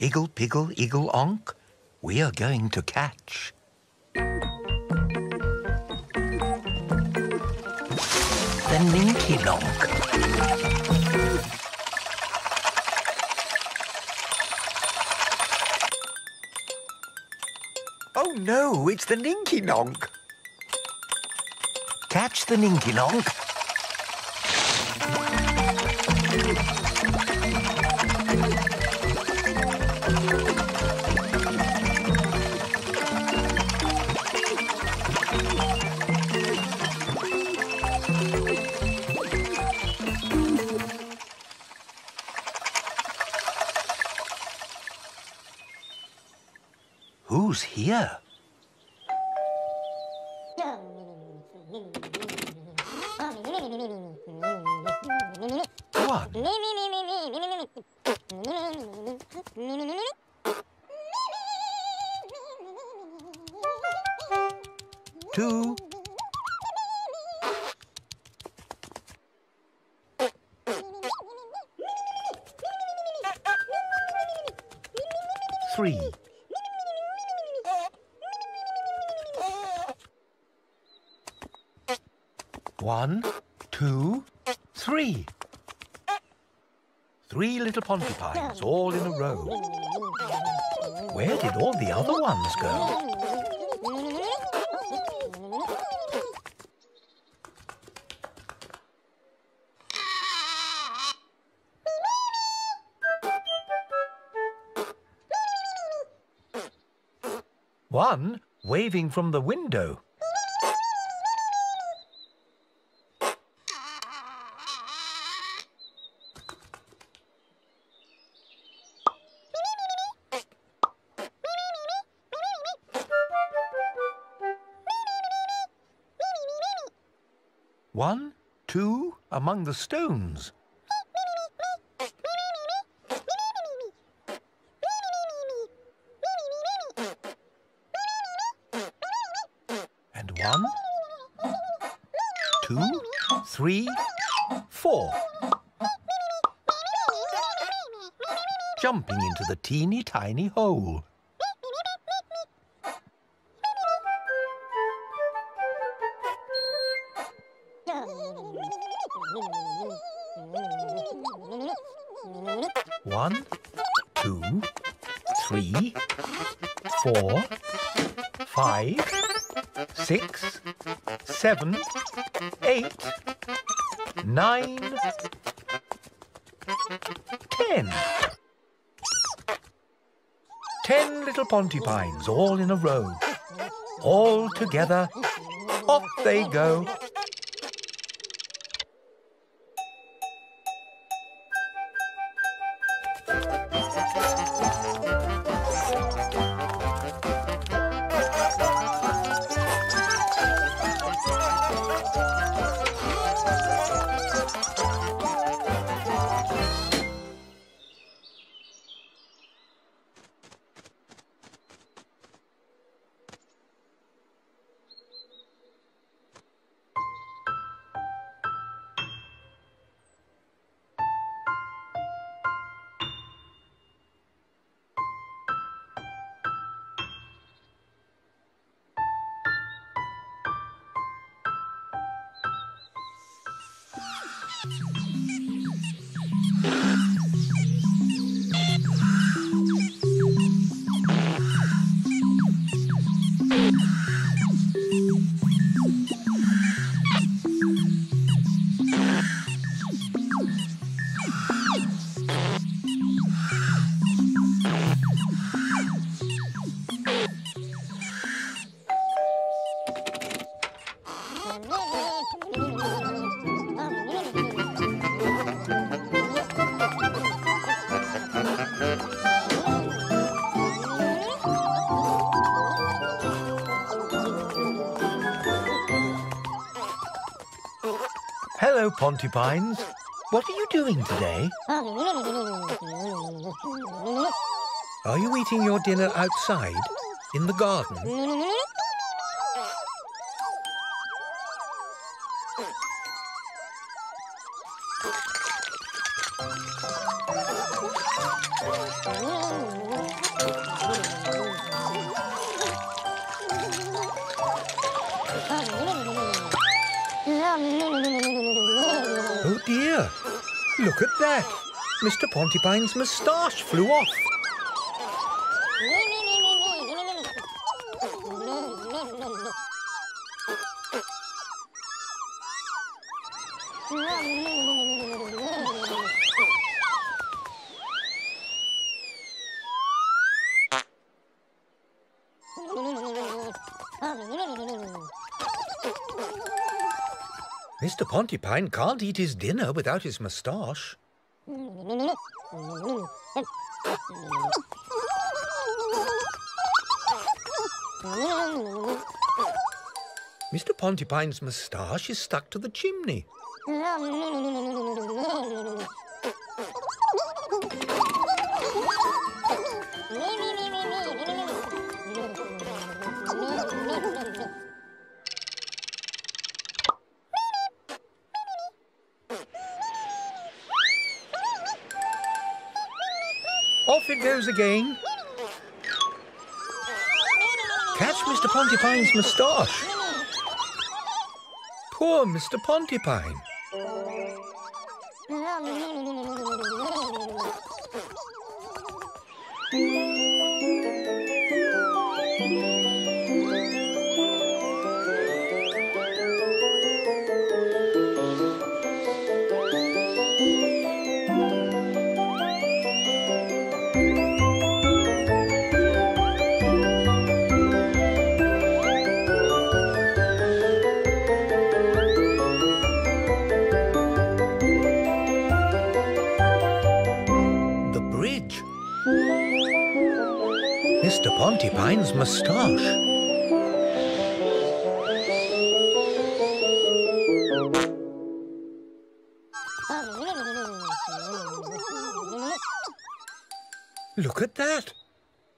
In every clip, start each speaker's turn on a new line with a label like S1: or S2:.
S1: Iggle, piggle, iggle, onk, we are going to catch. The Ninky Nonk. Oh no, it's the Ninky Nonk. Catch the Ninky Nonk. Two, three. One, two, three. Three little porcupines all in a row. Where did all the other ones go? One waving from the window. Among the stones. And one, two, three, four. Jumping into the teeny tiny hole. Four, five, six, seven, eight, nine, ten. Ten little porcupines all in a row. All together, off they go. Hello, Pontipines. What are you doing today? Are you eating your dinner outside, in the garden? Mr. Pontipine's moustache flew off. Mr. Pontipine can't eat his dinner without his moustache. Mr. Pontipine's moustache is stuck to the chimney. It goes again. Catch Mr. Pontipine's moustache. Poor Mr. Pontipine. Moustache. Look at that.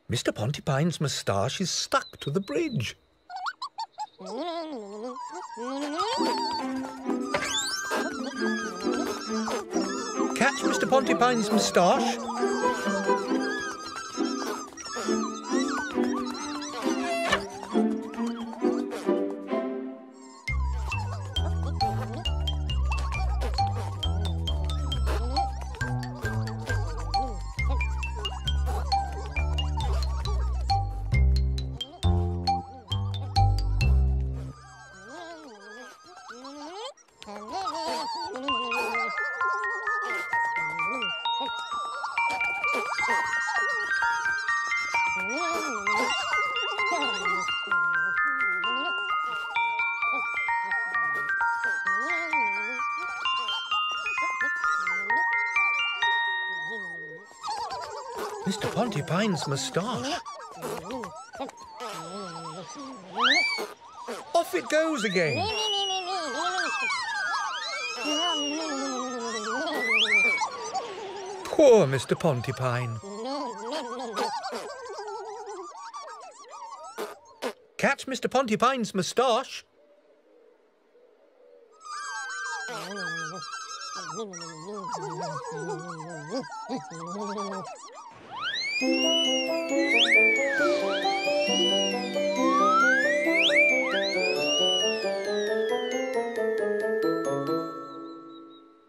S1: Mr. Pontipine's moustache is stuck to the bridge. Catch Mr. Pontipine's moustache. Mr. Pontipine's moustache. Off it goes again. Poor Mr. Pontipine. Catch Mr. Pontipine's moustache.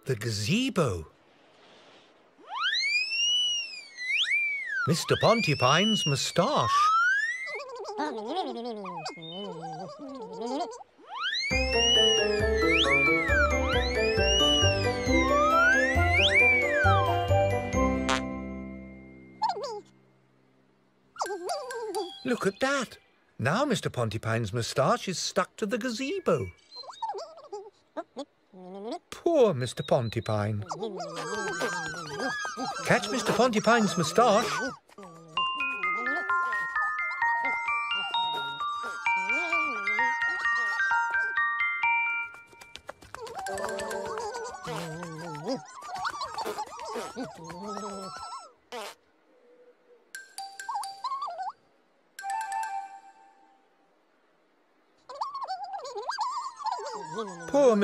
S1: The gazebo. Mr. Pontipine's moustache. Look at that. Now Mr. Pontipine's moustache is stuck to the gazebo. Poor Mr. Pontipine. Catch Mr. Pontipine's moustache.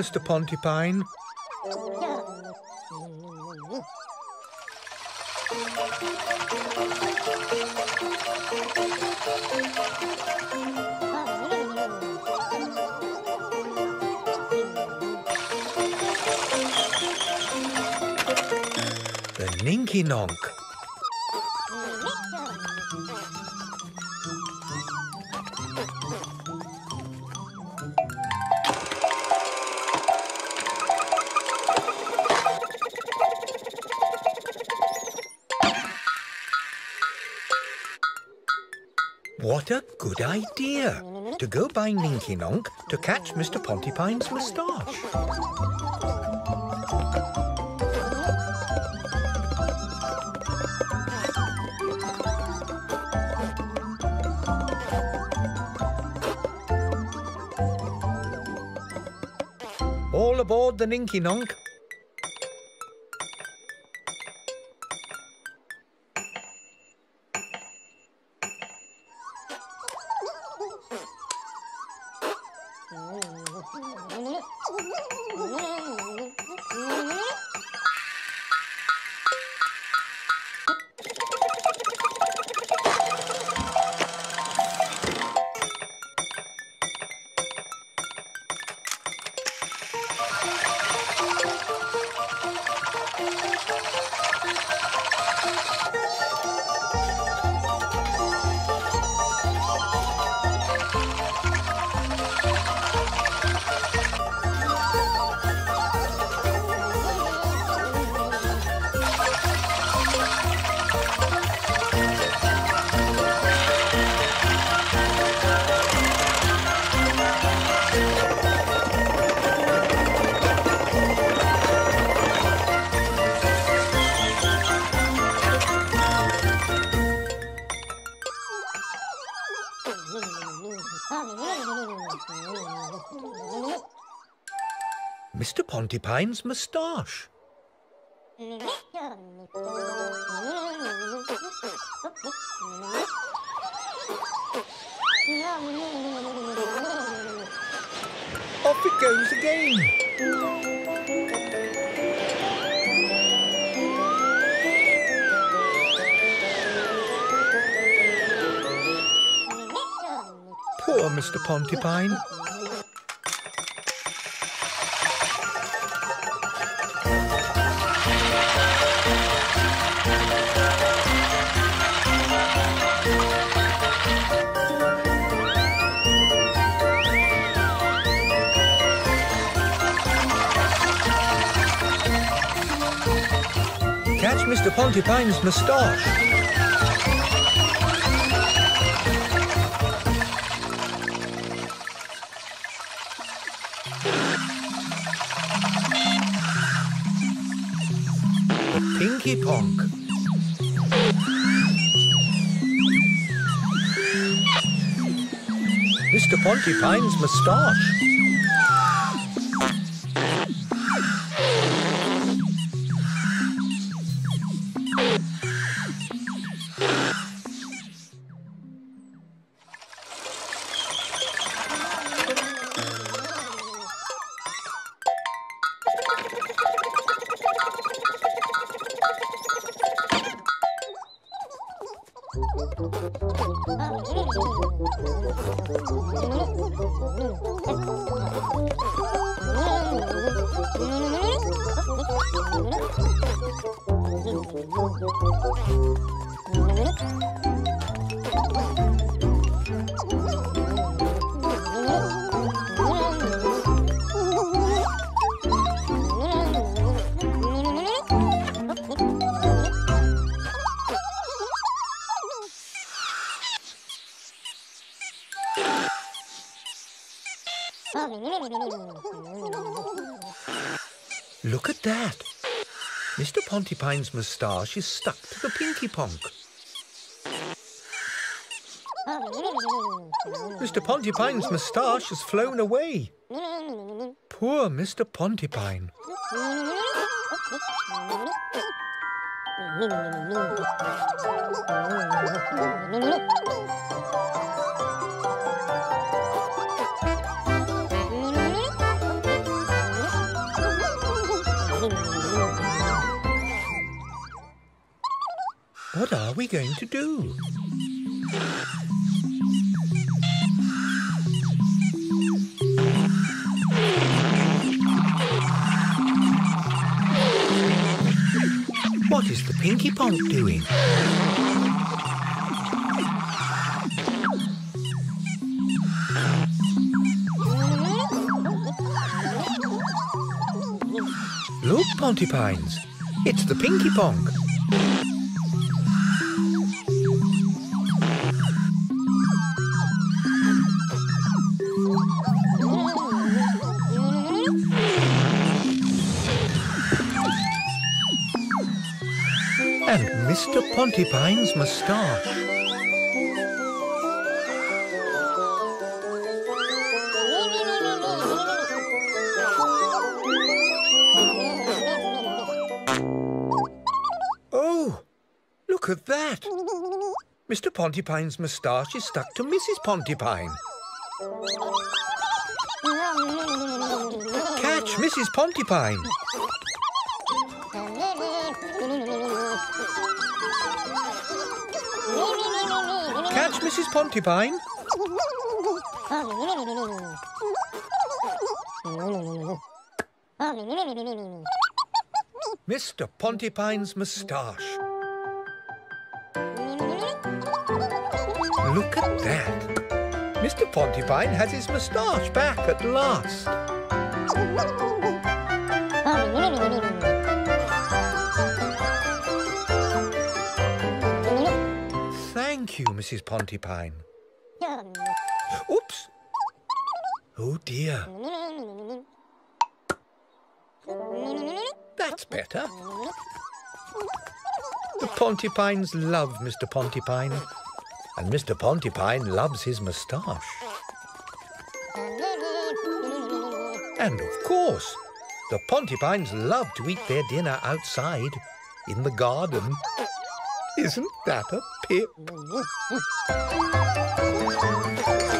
S1: Mr. Pontipine. The Ninky Nonk good idea! To go by Ninky Nonk to catch Mr. Pontipine's moustache. All aboard the Ninky Nonk. Mr. Pontipine's moustache. Off it goes again. Poor Mr. Pontipine. Mr. Pontipine's moustache. Pinky Ponk. Mr. Pontipine's moustache. Look Mr. Pontipine's moustache is stuck to the Pinky Ponk. Mr. Pontipine's moustache has flown away. Poor Mr. Pontipine. What are we going to do? What is the Pinky Ponk doing? Look, Pontipines, it's the Pinky Ponk. Mr. Pontipine's moustache. Oh, look at that. Mr. Pontipine's moustache is stuck to Mrs. Pontipine. Catch Mrs. Pontipine. Mrs. Pontipine. Mr. Pontipine's moustache. Look at that. Mr. Pontipine has his moustache back at last. You, Mrs. Pontipine. Oops. Oh dear. That's better. The Pontipines love Mr. Pontipine, and Mr. Pontipine loves his moustache. And of course, the Pontipines love to eat their dinner outside, in the garden. Isn't that a pip?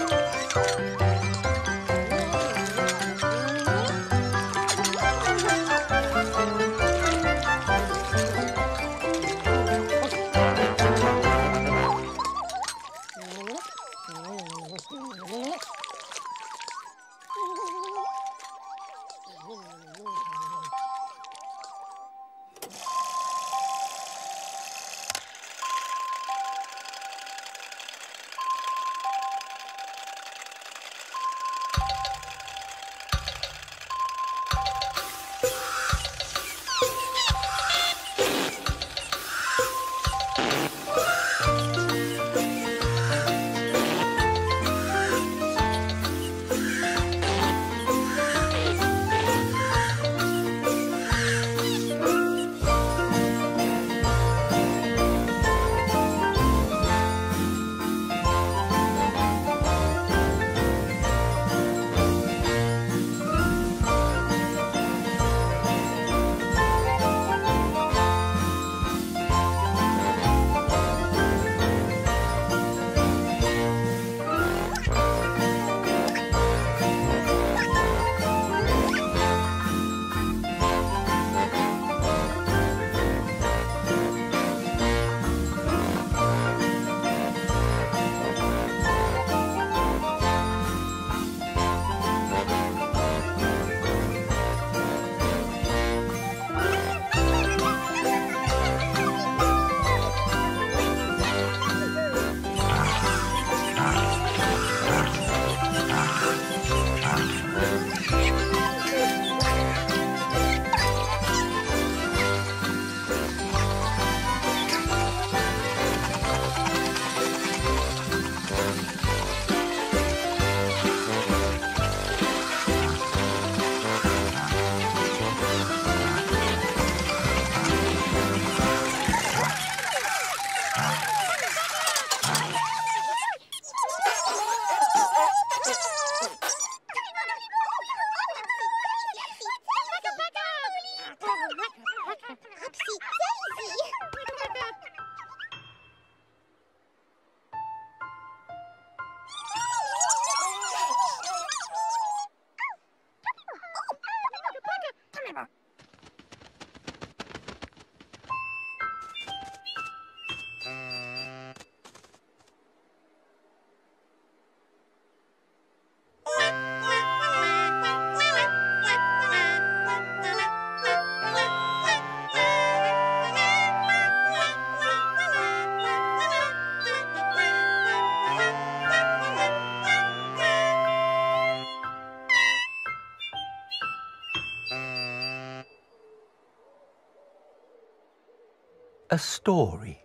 S1: story.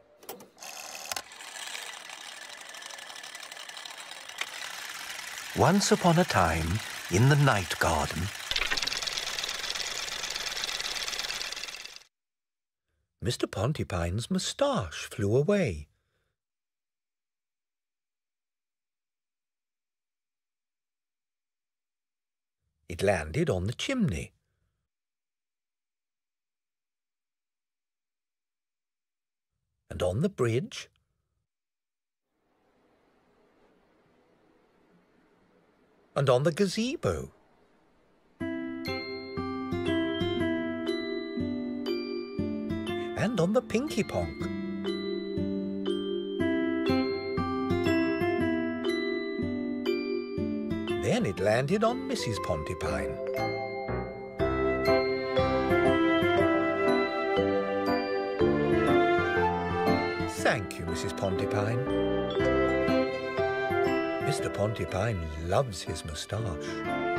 S1: Once upon a time, in the night garden, Mr. Pontipine's moustache flew away. It landed on the chimney. And on the bridge. And on the gazebo. And on the pinky ponk. Then it landed on Mrs. Pontipine. Thank you, Mrs. Pontipine. Mr. Pontipine loves his moustache.